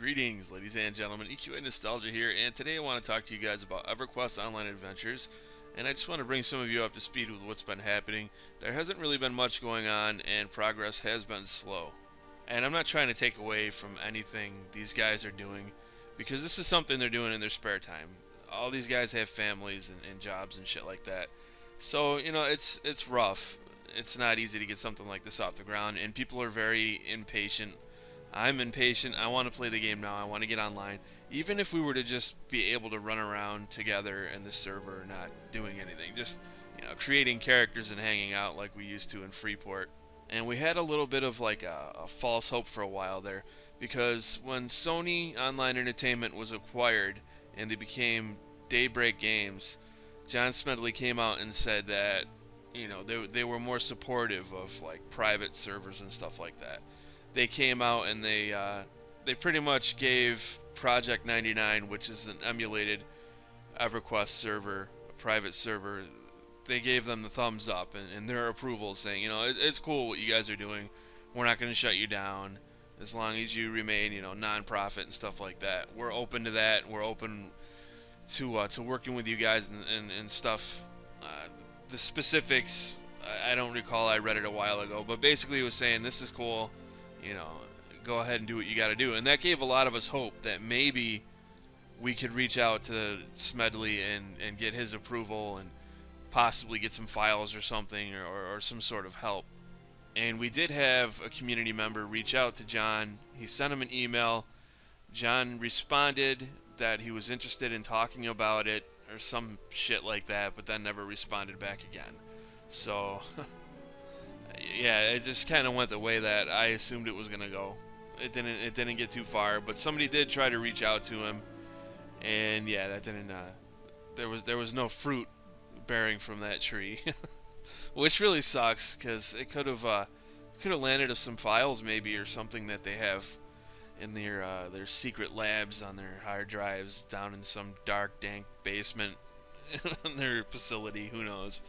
Greetings, ladies and gentlemen. EQOA Nostalgia here, and today I want to talk to you guys about EverQuest Online Adventures. And I just want to bring some of you up to speed with what's been happening. There hasn't really been much going on, and progress has been slow. And I'm not trying to take away from anything these guys are doing, because this is something they're doing in their spare time. All these guys have families and, and jobs and shit like that. So, you know, it's it's rough. It's not easy to get something like this off the ground, and people are very impatient I'm impatient. I want to play the game now. I want to get online. Even if we were to just be able to run around together in the server, not doing anything, just you know, creating characters and hanging out like we used to in Freeport. And we had a little bit of like a, a false hope for a while there, because when Sony Online Entertainment was acquired and they became Daybreak Games, John Smedley came out and said that you know they they were more supportive of like private servers and stuff like that they came out and they uh, they pretty much gave Project 99, which is an emulated EverQuest server, a private server, they gave them the thumbs up and, and their approval, saying, you know, it, it's cool what you guys are doing. We're not going to shut you down as long as you remain, you know, non-profit and stuff like that. We're open to that. We're open to uh, to working with you guys and, and, and stuff. Uh, the specifics, I, I don't recall. I read it a while ago, but basically it was saying this is cool you know, go ahead and do what you got to do. And that gave a lot of us hope that maybe we could reach out to Smedley and, and get his approval and possibly get some files or something or, or, or some sort of help. And we did have a community member reach out to John. He sent him an email. John responded that he was interested in talking about it or some shit like that, but then never responded back again. So yeah, it just kind of went the way that I assumed it was gonna go. It didn't. It didn't get too far, but somebody did try to reach out to him, and yeah, that didn't. Uh, there was there was no fruit bearing from that tree, which really sucks because it could have uh, could have landed us some files maybe or something that they have in their uh, their secret labs on their hard drives down in some dark dank basement in their facility. Who knows?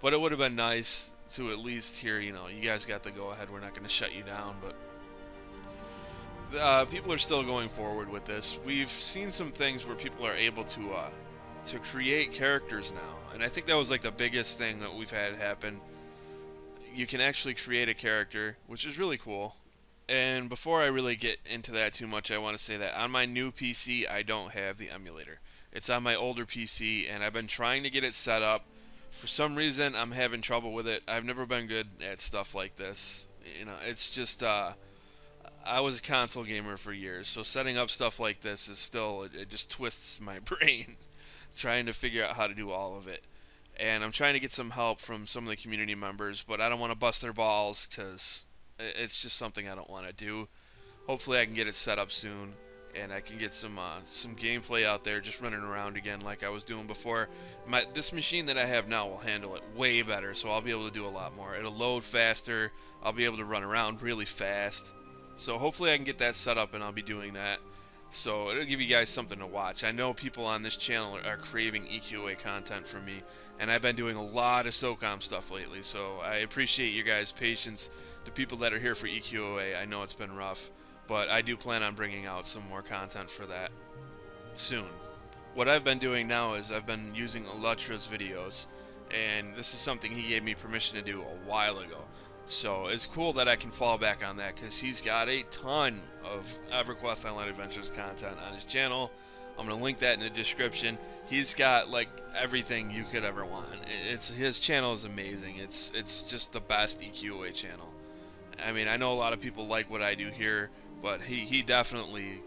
But it would have been nice to at least here, you know, you guys got the go ahead. We're not going to shut you down, but uh, people are still going forward with this. We've seen some things where people are able to uh, to create characters now, and I think that was like the biggest thing that we've had happen. You can actually create a character, which is really cool. And before I really get into that too much, I want to say that on my new PC, I don't have the emulator. It's on my older PC, and I've been trying to get it set up for some reason I'm having trouble with it. I've never been good at stuff like this. You know, it's just uh, I was a console gamer for years, so setting up stuff like this is still it, it just twists my brain trying to figure out how to do all of it. And I'm trying to get some help from some of the community members, but I don't want to bust their balls because it's just something I don't want to do. Hopefully I can get it set up soon and I can get some uh, some gameplay out there just running around again like I was doing before. My This machine that I have now will handle it way better, so I'll be able to do a lot more. It'll load faster, I'll be able to run around really fast. So hopefully I can get that set up and I'll be doing that. So it'll give you guys something to watch. I know people on this channel are, craving EQOA content from me, and I've been doing a lot of SOCOM stuff lately, so I appreciate your guys' patience. The people that are here for EQOA, I know it's been rough. But I do plan on bringing out some more content for that soon. What I've been doing now is I've been using Alutra's videos, and this is something he gave me permission to do a while ago. So it's cool that I can fall back on that because he's got a ton of EverQuest Online Adventures content on his channel. I'm gonna link that in the description. He's got like everything you could ever want. It's his channel is amazing. It's it's just the best EQOA channel. I mean, I know a lot of people like what I do here, but he, he definitely,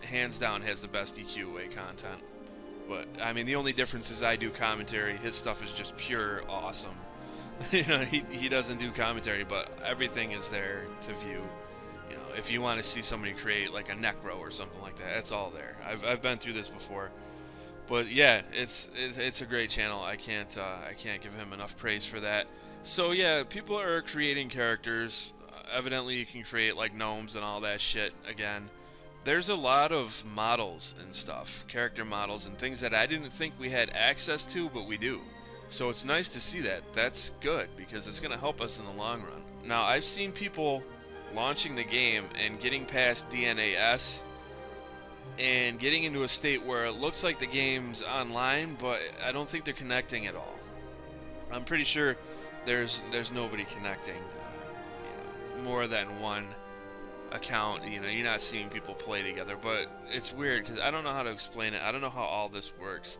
hands down, has the best EQOA content. But, I mean, the only difference is I do commentary. His stuff is just pure awesome. you know, he, he doesn't do commentary, but everything is there to view. You know, if you want to see somebody create like a Necro or something like that, it's all there. I've, I've been through this before. But yeah, it's it's, it's a great channel. I can't uh, I can't give him enough praise for that. So yeah, people are creating characters evidently you can create like gnomes and all that shit again. There's a lot of models and stuff, character models and things that I didn't think we had access to, but we do. So it's nice to see that. That's good because it's going to help us in the long run. Now, I've seen people launching the game and getting past DNAS and getting into a state where it looks like the game's online, but I don't think they're connecting at all. I'm pretty sure there's there's nobody connecting more than one account. You know, you're not seeing people play together, but it's weird because I don't know how to explain it. I don't know how all this works.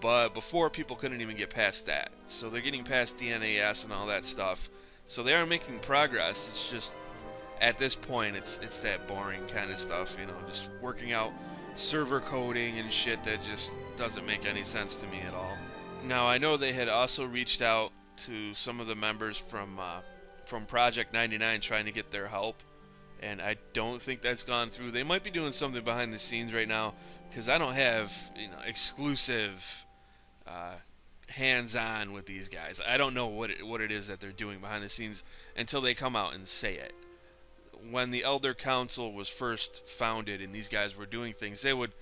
But before, people couldn't even get past that. So they're getting past DNAS and all that stuff. So they are making progress. It's just at this point, it's it's that boring kind of stuff. You know, just working out server coding and shit that just doesn't make any sense to me at all. Now I know they had also reached out to some of the members from uh, from Project 99 trying to get their help, and I don't think that's gone through. They might be doing something behind the scenes right now because I don't have you know exclusive uh, hands-on with these guys. I don't know what it, what it is that they're doing behind the scenes until they come out and say it. When the Elder Council was first founded and these guys were doing things, they would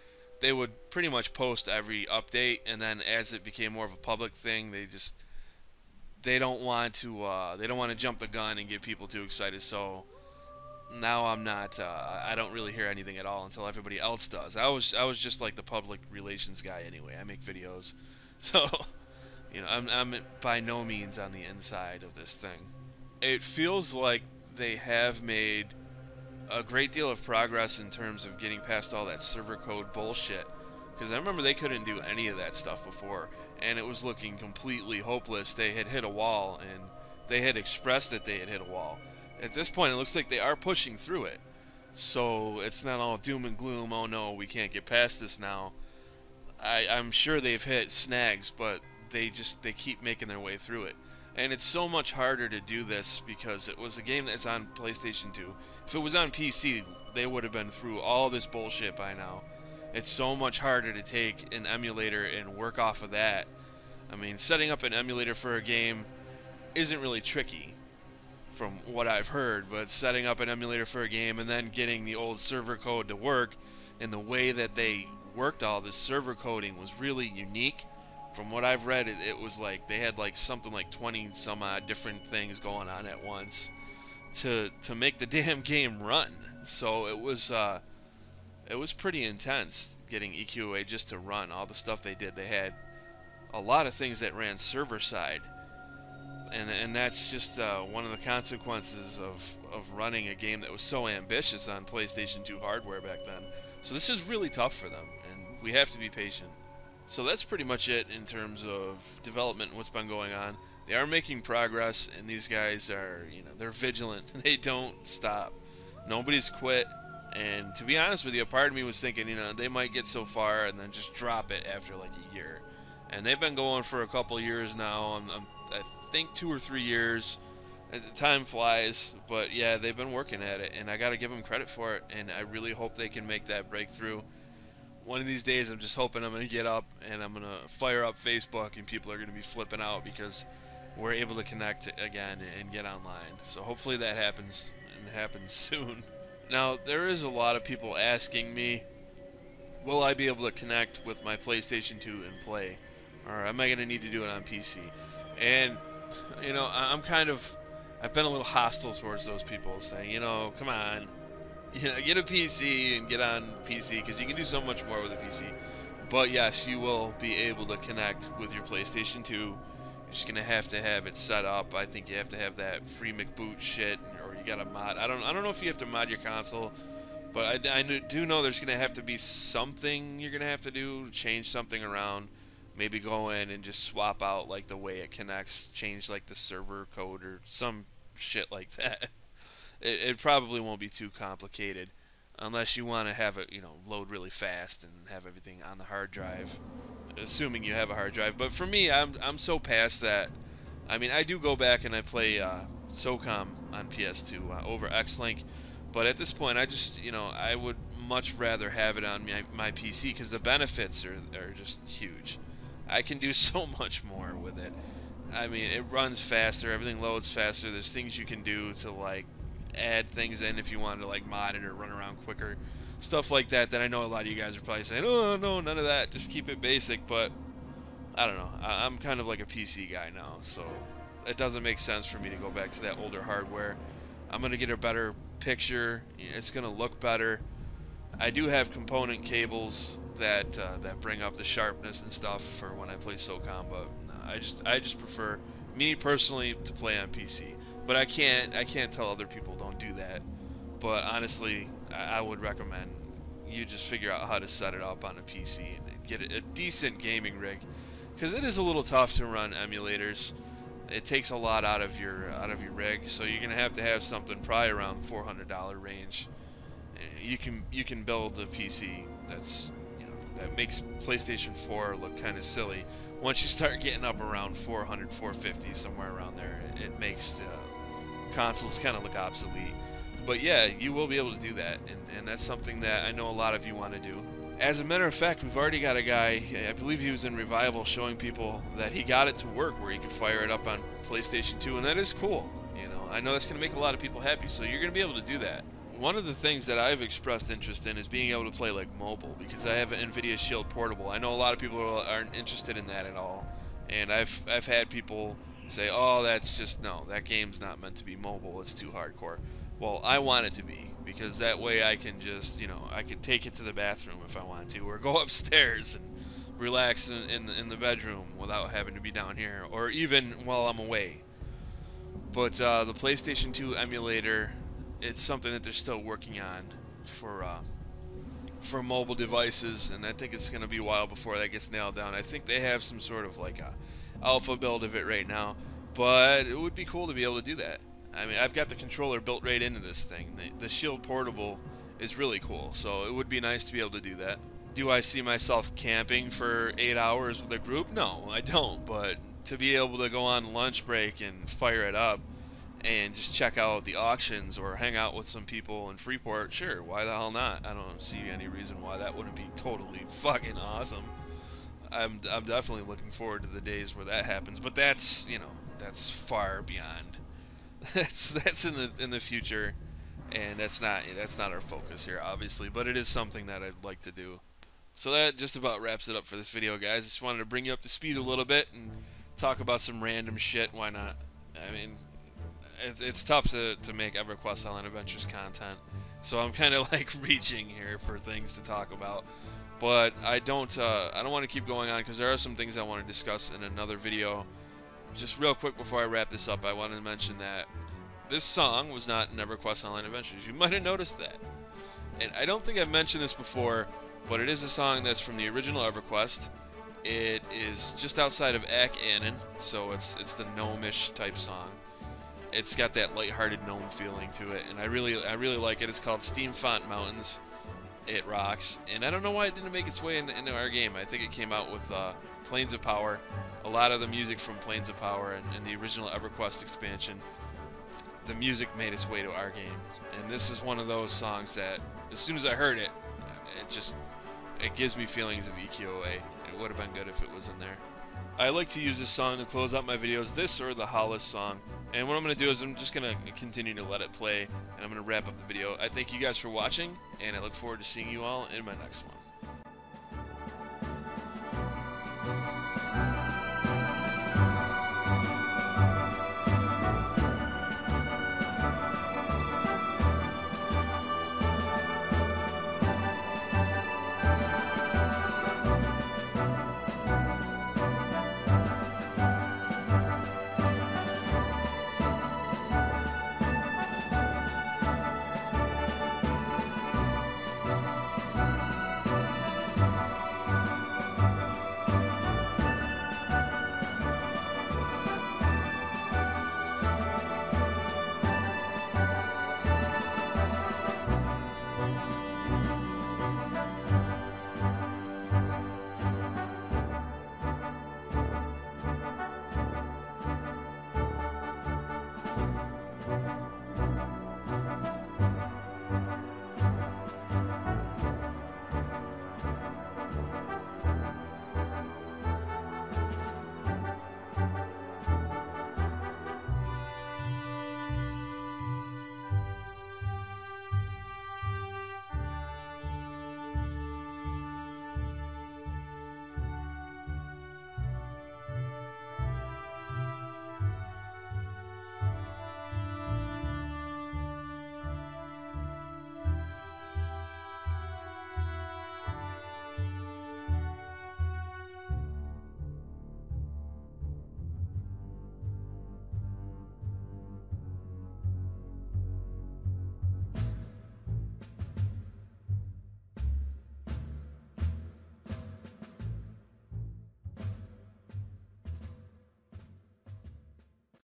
they would pretty much post every update, and then as it became more of a public thing, they just they don't want to uh, they don't want to jump the gun and get people too excited. So now I'm not uh, I don't really hear anything at all until everybody else does. I was I was just like the public relations guy anyway. I make videos, so you know I'm I'm by no means on the inside of this thing. It feels like they have made a great deal of progress in terms of getting past all that server code bullshit. Because I remember they couldn't do any of that stuff before, and it was looking completely hopeless. They had hit a wall, and they had expressed that they had hit a wall. At this point, it looks like they are pushing through it. So it's not all doom and gloom, oh no, we can't get past this now. I, I'm sure they've hit snags, but they just they keep making their way through it. And it's so much harder to do this because it was a game that's on PlayStation 2. If it was on PC, they would have been through all this bullshit by now. It's so much harder to take an emulator and work off of that. I mean, setting up an emulator for a game isn't really tricky from what I've heard, but setting up an emulator for a game and then getting the old server code to work and the way that they worked all this server coding was really unique from what I've read, it, it, was like they had like something like 20 some odd different things going on at once to to make the damn game run. So it was uh, it was pretty intense getting EQOA just to run all the stuff they did. They had a lot of things that ran server side, and and that's just uh, one of the consequences of of running a game that was so ambitious on PlayStation 2 hardware back then. So this is really tough for them, and we have to be patient. So that's pretty much it in terms of development and what's been going on. They are making progress, and these guys are, you know, they're vigilant. They don't stop. Nobody's quit. And to be honest with you, a part of me was thinking, you know, they might get so far and then just drop it after like a year. And they've been going for a couple years now. I'm, I'm, i think two or three years. Uh, time flies, but yeah, they've been working at it, and I got to give them credit for it. And I really hope they can make that breakthrough one of these days I'm just hoping I'm going to get up and I'm going to fire up Facebook and people are going to be flipping out because we're able to connect again and get online. So hopefully that happens and happens soon. Now, there is a lot of people asking me, will I be able to connect with my PlayStation 2 and play? Or am I going to need to do it on PC? And, you know, I'm kind of, I've been a little hostile towards those people saying, you know, come on, you know, get a PC and get on PC because you can do so much more with a PC. But yes, you will be able to connect with your PlayStation 2. You're just gonna have to have it set up. I think you have to have that free McBoot shit, or you got to mod. I don't. I don't know if you have to mod your console, but I, I do know there's gonna have to be something you're gonna have to do, change something around. Maybe go in and just swap out like the way it connects, change like the server code or some shit like that it, it probably won't be too complicated unless you want to have it, you know, load really fast and have everything on the hard drive, assuming you have a hard drive. But for me, I'm I'm so past that. I mean, I do go back and I play uh, SOCOM on PS2 uh, over X-Link, but at this point, I just, you know, I would much rather have it on my, my PC because the benefits are, are just huge. I can do so much more with it. I mean, it runs faster, everything loads faster. There's things you can do to like add things in if you wanted to like mod it or run around quicker, stuff like that. That I know a lot of you guys are probably saying, "Oh no, none of that. Just keep it basic." But I don't know. I, am kind of like a PC guy now, so it doesn't make sense for me to go back to that older hardware. I'm gonna get a better picture. It's gonna look better. I do have component cables that uh, that bring up the sharpness and stuff for when I play SOCOM, but no, I just I just prefer me personally to play on PC. But I can't I can't tell other people don't do that. But honestly, I, I would recommend you just figure out how to set it up on a PC and get a decent gaming rig, because it is a little tough to run emulators. It takes a lot out of your out of your rig, so you're gonna have to have something probably around $400 range. You can you can build a PC that's you know that makes PlayStation 4 look kind of silly. Once you start getting up around 400, 450, somewhere around there, it, makes uh, consoles kind of look obsolete but yeah, you will be able to do that, and, and that's something that I know a lot of you want to do. As a matter of fact, we've already got a guy, I believe he was in Revival, showing people that he got it to work where he could fire it up on PlayStation 2, and that is cool. You know, I know that's going to make a lot of people happy, so you're going to be able to do that. One of the things that I've expressed interest in is being able to play like mobile, because I have an NVIDIA Shield Portable. I know a lot of people aren't interested in that at all, and I've, I've had people say, oh, that's just, no, that game's not meant to be mobile, it's too hardcore. Well, I want it to be because that way I can just, you know, I can take it to the bathroom if I want to, or go upstairs and relax in, in, the, in the bedroom without having to be down here, or even while I'm away. But uh, the PlayStation 2 emulator, it's something that they're still working on for uh, for mobile devices, and I think it's going to be a while before that gets nailed down. I think they have some sort of like a alpha build of it right now, but it would be cool to be able to do that. I mean, I've got the controller built right into this thing. The, the Shield Portable is really cool, so it would be nice to be able to do that. Do I see myself camping for eight hours with a group? No, I don't, but to be able to go on lunch break and fire it up and just check out the auctions or hang out with some people in Freeport, sure, why the hell not? I don't see any reason why that wouldn't be totally fucking awesome. I'm, I'm definitely looking forward to the days where that happens, but that's, you know, that's far beyond that's that's in the in the future, and that's not that's not our focus here, obviously. But it is something that I'd like to do. So that just about wraps it up for this video, guys. Just wanted to bring you up to speed a little bit and talk about some random shit. Why not? I mean, it's, it's tough to, to make EverQuest Online Adventures content, so I'm kind of like reaching here for things to talk about. But I don't uh, I don't want to keep going on because there are some things I want to discuss in another video just real quick before I wrap this up, I wanted to mention that this song was not in EverQuest Online Adventures. You might have noticed that. And I don't think I've mentioned this before, but it is a song that's from the original EverQuest. It is just outside of Ak-Anon, so it's it's the gnomish type song. It's got that light-hearted gnome feeling to it, and I really I really like it. It's called Steamfont Mountains. It rocks, and I don't know why it didn't make its way into, into our game. I think it came out with uh, Planes of Power, a lot of the music from Planes of Power and, and, the original EverQuest expansion, the music made its way to our game. And this is one of those songs that, as soon as I heard it, it just it gives me feelings of EQOA. It would have been good if it was in there. I like to use this song to close out my videos, this or the Halas song. And what I'm going to do is I'm just going to continue to let it play, and I'm going to wrap up the video. I thank you guys for watching, and I look forward to seeing you all in my next one.